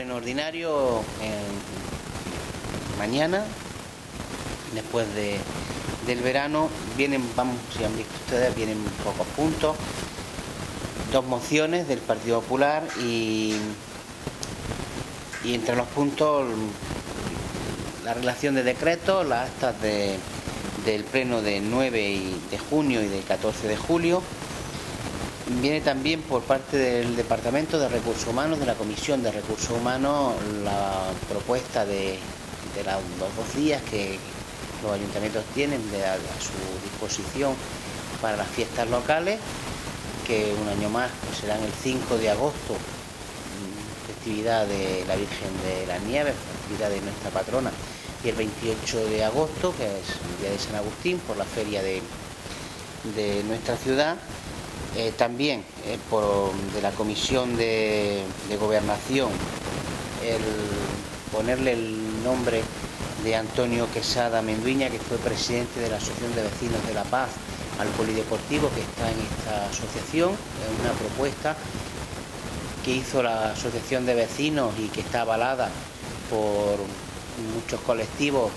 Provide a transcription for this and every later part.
extraordinario mañana, después del verano, vienen, vamos, si han visto ustedes, vienen pocos puntos, dos mociones del Partido Popular y, y entre los puntos la relación de decretos, las actas del pleno de 9 de junio y del 14 de julio, Viene también por parte del Departamento de Recursos Humanos, de la Comisión de Recursos Humanos, la propuesta de, los dos días que los ayuntamientos tienen a, su disposición para las fiestas locales, que un año más pues, serán el 5 de agosto, mm, festividad de la Virgen de las Nieves, festividad de nuestra patrona, y el 28 de agosto, que es el día de San Agustín, por la feria de nuestra ciudad. Eh, también eh, por, de la Comisión de, Gobernación el ponerle el nombre de Antonio Quesada Menduiña, que fue presidente de la Asociación de Vecinos de La Paz al Polideportivo, que está en esta asociación. Es una propuesta que hizo la Asociación de Vecinos y que está avalada por muchos colectivos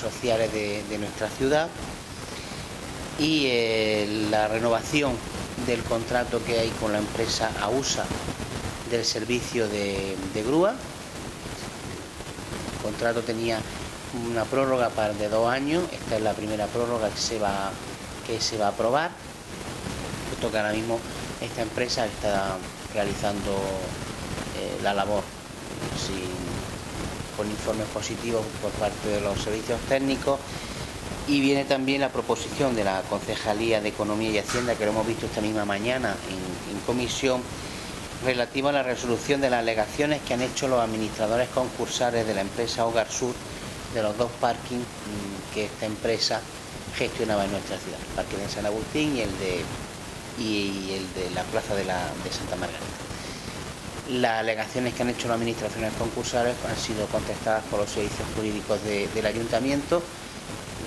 sociales de, nuestra ciudad. Y eh, la renovación del contrato que hay con la empresa AUSA del servicio de, grúa. El contrato tenía una prórroga para de dos años, esta es la primera prórroga que se va, que se va a aprobar, puesto que ahora mismo esta empresa está realizando eh, la labor con informes positivos por parte de los servicios técnicos y viene también la proposición de la Concejalía de Economía y Hacienda, que lo hemos visto esta misma mañana en, comisión, relativa a la resolución de las alegaciones que han hecho los administradores concursales de la empresa Hogar Sur de los dos parkings mm, que esta empresa gestionaba en nuestra ciudad, el parking de San Agustín y el de, la plaza de, la, de Santa Margarita. Las alegaciones que han hecho las administraciones concursales han sido contestadas por los servicios jurídicos del ayuntamiento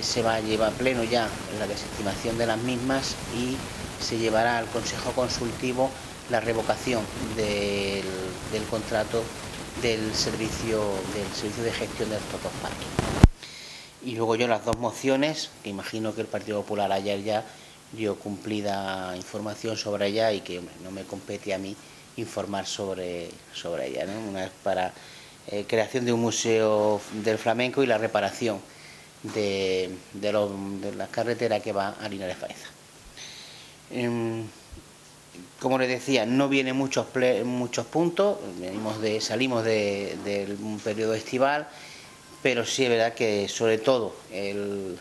se va a llevar pleno ya la desestimación de las mismas y se llevará al Consejo Consultivo la revocación del, contrato del servicio, del servicio de gestión de estos dos parques. Y luego yo las dos mociones, que imagino que el Partido Popular ayer ya dio cumplida información sobre ella y que no me compete a mí informar sobre, sobre ella. Una es para eh, creación de un museo del flamenco y la reparación de, la carretera que va a Linares Faeza. Em, como les decía, no vienen muchos, muchos puntos, de, salimos de, un periodo estival, pero sí es verdad que sobre todo el,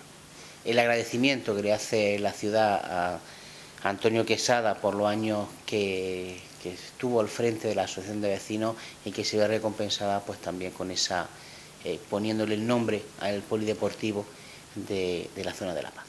agradecimiento que le hace la ciudad a Antonio Quesada por los años que, estuvo al frente de la asociación de vecinos y que se ve recompensada pues también con esa eh, poniéndole el nombre al polideportivo de, de la zona de La Paz.